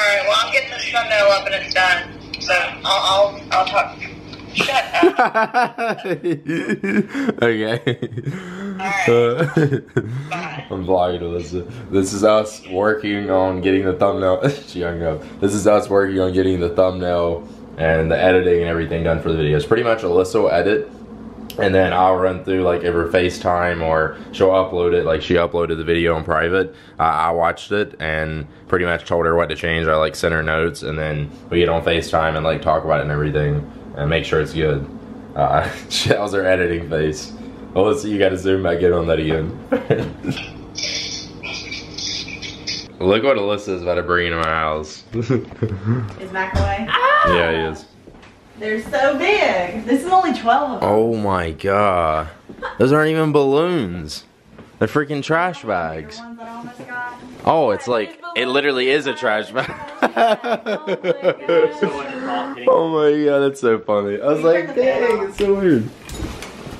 right, well, I'm getting the thumbnail up and it's done. So I'll, I'll, I'll talk. Shut up. okay. Bye. I'm vlogging Alyssa. This is us working on getting the thumbnail. she hung up. This is us working on getting the thumbnail and the editing and everything done for the videos. Pretty much Alyssa will edit and then I'll run through like every FaceTime or she'll upload it. Like she uploaded the video in private. Uh, I watched it and pretty much told her what to change. I like sent her notes and then we get on FaceTime and like talk about it and everything and make sure it's good. Uh, that was her editing face. Well, let's see, you gotta zoom back in on that again. Look what Alyssa's about to bring into my house. Is Mac away? yeah, he is. They're so big. This is only 12 of them. Oh my god. Those aren't even balloons. They're freaking trash bags. The ones that I almost got. Oh, it's like, it literally is a trash bag. Oh, oh my god, that's so funny. I was like, dang, it's so weird.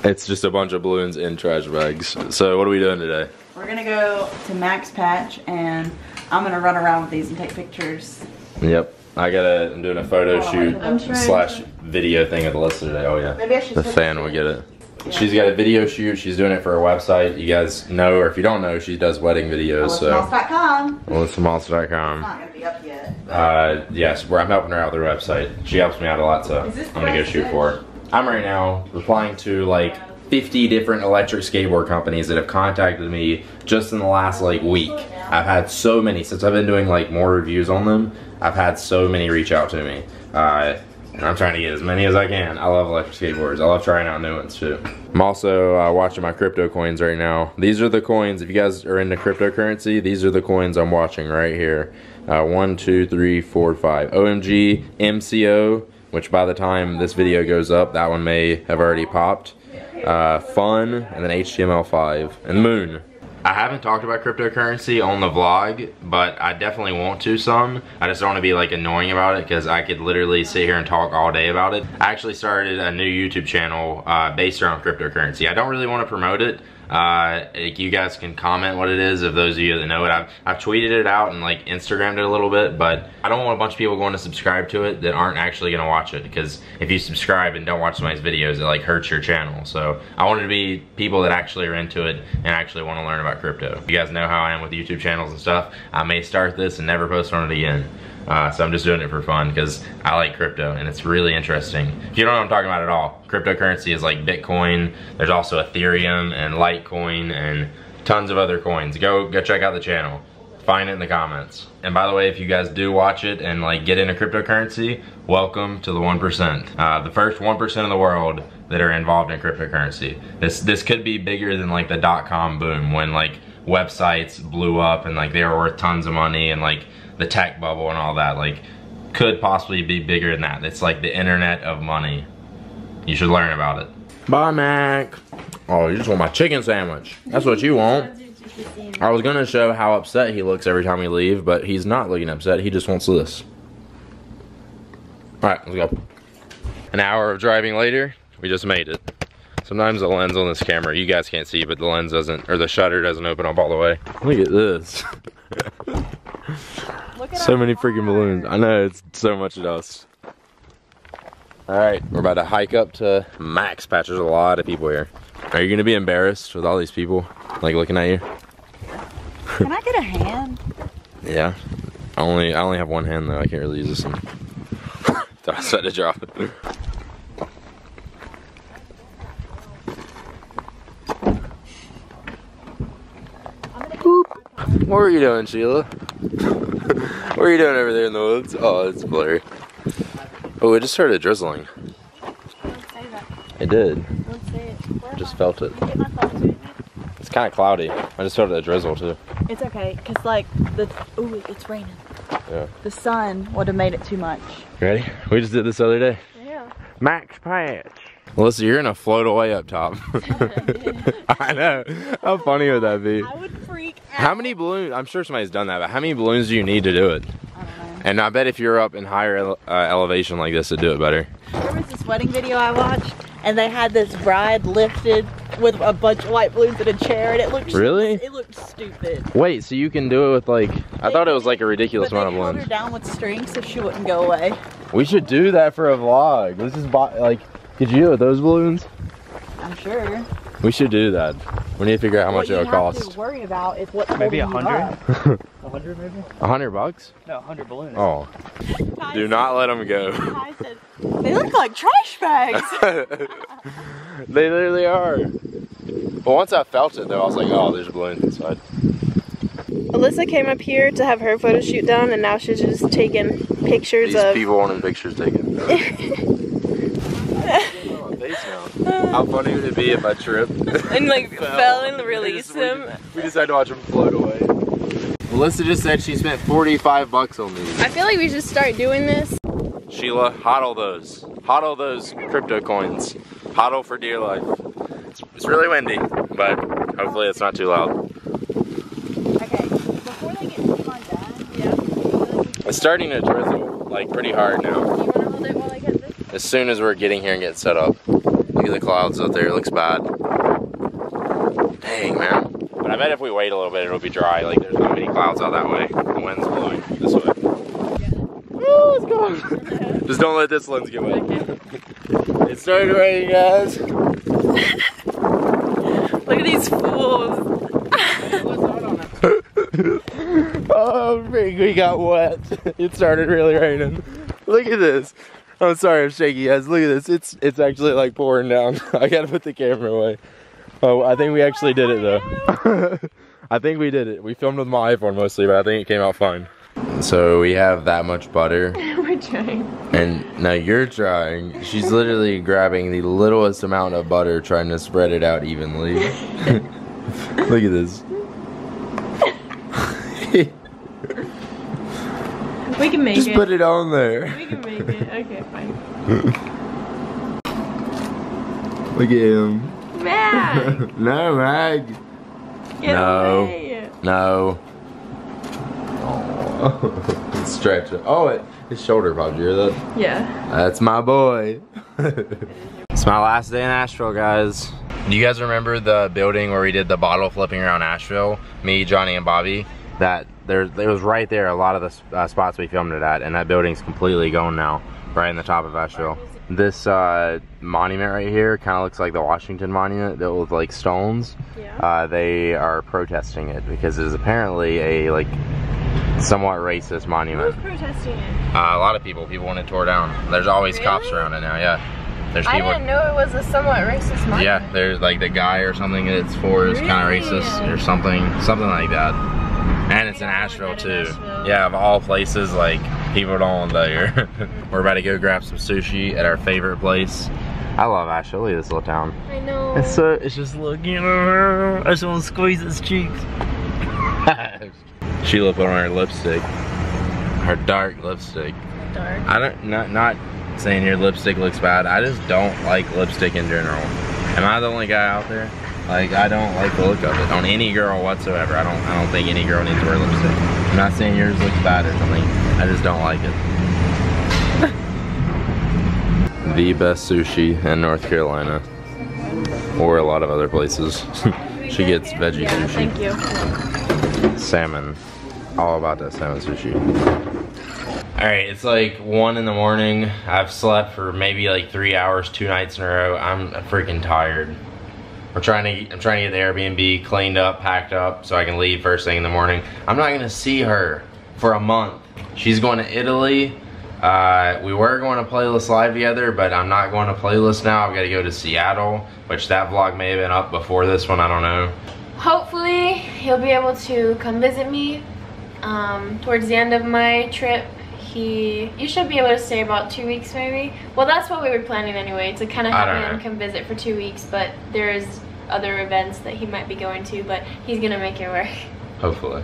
It's just a bunch of balloons in trash bags. So what are we doing today? We're gonna go to Max Patch and I'm gonna run around with these and take pictures. Yep. I gotta, I'm doing a photo shoot slash video thing at the list today. Oh yeah. Maybe I should The fan will get it. She's got a video shoot. She's doing it for her website. You guys know, or if you don't know, she does wedding videos. So, AlyssMoss.com. AlyssaMoss.com. Not gonna be up yet. Uh, yes, where I'm helping her out with her website. She helps me out a lot, so I'm gonna go shoot for her. I'm right now replying to like 50 different electric skateboard companies that have contacted me just in the last like week. I've had so many since I've been doing like more reviews on them. I've had so many reach out to me. Uh, and I'm trying to get as many as I can. I love electric skateboards. I love trying out new ones too. I'm also uh, watching my crypto coins right now. These are the coins. If you guys are into cryptocurrency, these are the coins I'm watching right here. Uh, one, two, three, four, five. OMG, MCO, which by the time this video goes up, that one may have already popped. Uh, fun, and then HTML5, and Moon. I haven't talked about cryptocurrency on the vlog, but I definitely want to some. I just don't want to be like annoying about it because I could literally sit here and talk all day about it. I actually started a new YouTube channel uh, based around cryptocurrency. I don't really want to promote it. Uh, you guys can comment what it is if those of you that know it. I've, I've tweeted it out and like Instagrammed it a little bit, but I don't want a bunch of people going to subscribe to it that aren't actually going to watch it because if you subscribe and don't watch somebody's videos, it like hurts your channel. So I wanted to be people that actually are into it and actually want to learn about crypto. You guys know how I am with YouTube channels and stuff. I may start this and never post on it again. Uh, so I'm just doing it for fun because I like crypto and it's really interesting. If you don't know what I'm talking about at all, cryptocurrency is like Bitcoin. There's also Ethereum and Litecoin and tons of other coins. Go go check out the channel. Find it in the comments. And by the way, if you guys do watch it and like get into cryptocurrency, welcome to the 1%. Uh, the first 1% of the world that are involved in cryptocurrency. This this could be bigger than like the dot-com boom when like websites blew up and like they were worth tons of money and like the tech bubble and all that like could possibly be bigger than that. It's like the internet of money. You should learn about it. Bye mac. Oh you just want my chicken sandwich. That's what you want. I was gonna show how upset he looks every time we leave but he's not looking upset. He just wants this. All right let's go. An hour of driving later we just made it. Sometimes the lens on this camera, you guys can't see, but the lens doesn't, or the shutter doesn't open up all the way. Look at this. So many freaking balloons. I know, it's so much of dust. Alright, we're about to hike up to Max Patch. There's a lot of people here. Are you gonna be embarrassed with all these people, like looking at you? Can I get a hand? Yeah. I only, I only have one hand though. I can't really use this one. Thought I said to drop it. Boop. What are you doing, Sheila? What are you doing over there in the woods? Oh, it's blurry. Oh, it just started drizzling. Don't say that. It did. Don't it. Where Just felt it. I? Get my phone to me. It's kind of cloudy. I just felt a drizzle too. It's okay, cause like the ooh, it's raining. Yeah. The sun would have made it too much. Ready? We just did this the other day. Yeah. Max Patch. Melissa, you're gonna float away up top. I know. How funny would that be? How many balloons? I'm sure somebody's done that, but how many balloons do you need to do it? I. And I bet if you're up in higher ele- uh, elevation like this, to do it better. There was this wedding video I watched, and they had this bride lifted with a bunch of white balloons in a chair, and it looked Really? It looked stupid. Wait, so you can do it with like, I thought it was like a ridiculous amount of her balloons. down with string so she wouldn't go away. We should do that for a vlog. Let's just buy, like, could you do it with those balloons? I'm sure. We should do that. We need to figure out how much it'll you have cost. to worry about is what's Maybe a hundred? A hundred maybe? A hundred bucks? No, a hundred balloons. Oh, do not let them go. Said, they look like trash bags. they literally are. But once I felt it though, I was like, oh, there's balloons inside. Alyssa came up here to have her photo shoot done, and now she's just taking pictures These of. people wanting pictures taken. How funny would it be if I tripped? and like fell and released We them. just- We decided to watch them float away. Melissa just said she spent 45 bucks on these. I feel like we should start doing this. Sheila, hodl those. Hodl those crypto coins. Hodl for dear life. It's, it's really windy, but hopefully it's not too loud. okay, before they get far down, Yeah. It's starting to drizzle, like pretty hard now. You want to hold it while I get this? As soon as we're getting here and getting set up. Look at the clouds out there, it looks bad. Dang, man. But I bet if we wait a little bit, it'll be dry. Like, there's not many clouds out that way. The wind's blowing this way. Oh, it's going. Just don't let this lens get wet. It started raining, guys. Look at these fools. oh, Rick, we got wet. It started really raining. Look at this. I'm sorry, I'm shaky, guys. Look at this. It's it's actually like pouring down. I gotta put the camera away. Oh, I think we actually did it though. I think we did it. We filmed with my iPhone mostly, but I think it came out fine. So we have that much butter, We're trying. and now you're trying. She's literally grabbing the littlest amount of butter, trying to spread it out evenly. Look at this. We can make Just it. put it on there. We can make it. Okay, fine. Look at him. Mac! no, Mac. Get No. away. No. Oh, stretch it. Oh, it, his shoulder popped. You hear that? Yeah. That's my boy. it's my last day in Asheville, guys. Do you guys remember the building where we did the bottle flipping around Asheville? Me, Johnny, and Bobby. That there, it was right there. A lot of the uh, spots we filmed it at, and that building's completely gone now, right in the top of Asheville. This uh, monument right here kind of looks like the Washington Monument, that with like stones. Yeah. Uh, they are protesting it because it is apparently a like somewhat racist monument. Who's protesting it? Uh, a lot of people, people want it tore down. There's always cops around it now. Yeah, there's people, I didn't know it was a somewhat racist monument. Yeah, there's like the guy or something that it's for is kind of racist or something, something like that. And it's in Asheville too. Yeah, of all places, like people don't want there. We're about to go grab some sushi at our favorite place. I love Asheville. This little town. I know. It's so. It's just looking. I just want to squeeze his cheeks. Sheila put on her lipstick. Her dark lipstick. dark. I don't not not saying your lipstick looks bad. I just don't like lipstick in general. Am I the only guy out there? Like I don't like the look of it on any girl whatsoever. I don't I don't think any girl needs to wear lipstick. I'm not saying yours looks bad or something. I just don't like it. the best sushi in North Carolina. Or a lot of other places. she gets veggie Yeah, sushi. thank you. Salmon. All about that salmon sushi. Alright, it's like one in the morning. I've slept for maybe like three hours, two nights in a row. I'm freaking tired. We're trying to I'm trying to get the Airbnb cleaned up, packed up, so I can leave first thing in the morning. I'm not gonna see her for a month. She's going to Italy. Uh, we were going to Playlist Live together, but I'm not going to Playlist now. I've got to go to Seattle, which that vlog may have been up before this one. I don't know. Hopefully, he'll be able to come visit me um, towards the end of my trip. He, you should be able to stay about two weeks maybe. Well, that's what we were planning anyway, to kind of have him know. come visit for two weeks. But there's other events that he might be going to, but he's gonna make it work. Hopefully.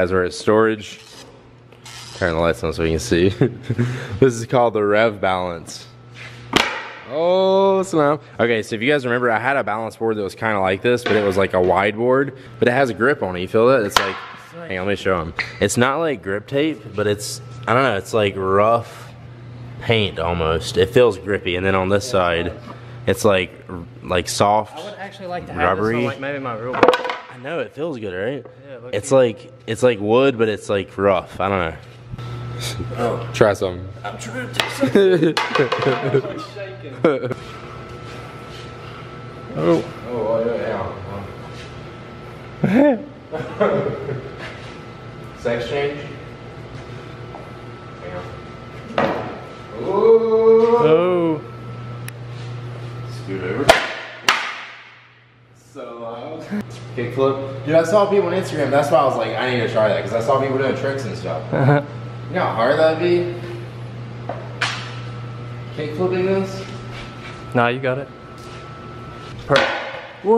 Guys, we're at storage. Turn the lights on so we can see. this is called the Rev Balance. Oh, snap. Okay, so if you guys remember, I had a balance board that was kind of like this, but it was like a wide board, but it has a grip on it. You feel that? It's like, hang on, let me show them. It's not like grip tape, but it's, I don't know, it's like rough paint almost. It feels grippy. And then on this side, it's like, like soft. I would actually like to have Rubbery. this on like maybe my real know, it feels good, right? Yeah, look It's like, it's like wood, but it's like rough. I don't know. Oh. Try some. I'm trying to take Oh. Oh, yeah, yeah. Sex change? Ooh. Oh. Scoot over. So loud. Kickflip. Dude, I saw people on Instagram. That's why I was like, I need to try that because I saw people doing tricks and stuff. Uh-huh. You know how hard that'd be? Kickflipping this? nah, you got it. Perfect. Whoa!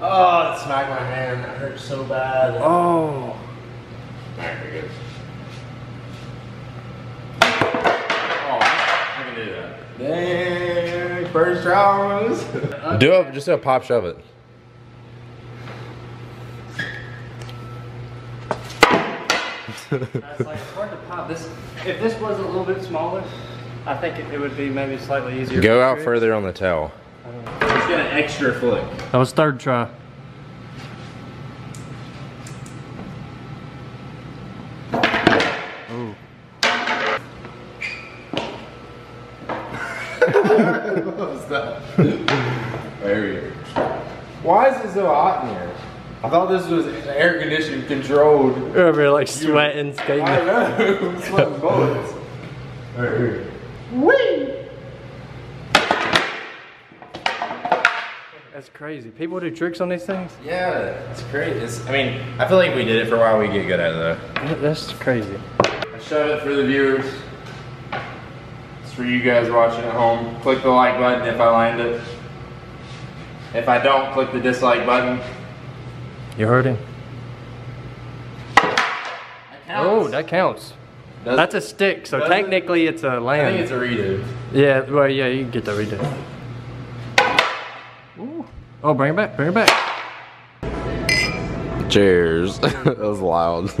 Oh, it smacked my hand. That hurt so bad. Oh. Alright, we're good. Oh, I can do that. Dang, first try on this. do it, just do a pop shove it. That's like it's hard to pop. This if this was a little bit smaller, I think it, it would be maybe slightly easier. Go out trick. further on the tail. Let's get an extra flick. That was third try. Ooh. Very. Why is it so hot in here? I thought this was air conditioned controlled. You're like sweating, skating. I know. I'm sweating bullets. Right here. Whee! That's crazy. People do tricks on these things. Yeah, it's crazy. It's, I mean, I feel like we did it for a while. We get good at it though. That's crazy. I shove it for the viewers. It's for you guys watching at home. Click the like button if I land it. If I don't, click the dislike button. You heard him. That Oh, that counts. Does That's it? a stick, so Does it? technically it's a I land. think it's a redo. yeah, well, yeah, you can get the redo. Ooh. Oh, bring it back, bring it back. Cheers. that was loud.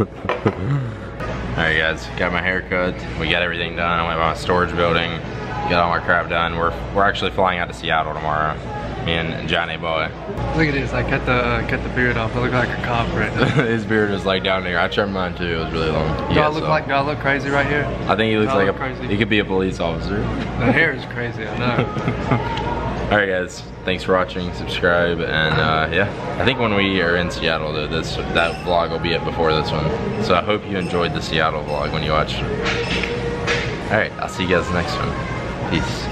Alright guys, got my hair cut. We got everything done. I went by my storage building. Got all my crap done. We're we're actually flying out to Seattle tomorrow. Me and Johnny Boy. Look at this, I cut the uh, cut the beard off. I look like a cop right now. His beard is like down there. I trimmed mine too. It was really long. Do I look so- like do I look crazy right here? I think he looks like look a crazy? he could be a police officer. The hair is crazy, I know. Alright guys, thanks for watching, subscribe, and uh, yeah. I think when we are in Seattle though, this that vlog will be it before this one. So I hope you enjoyed the Seattle vlog when you watch. Alright, I'll see you guys next one. Peace.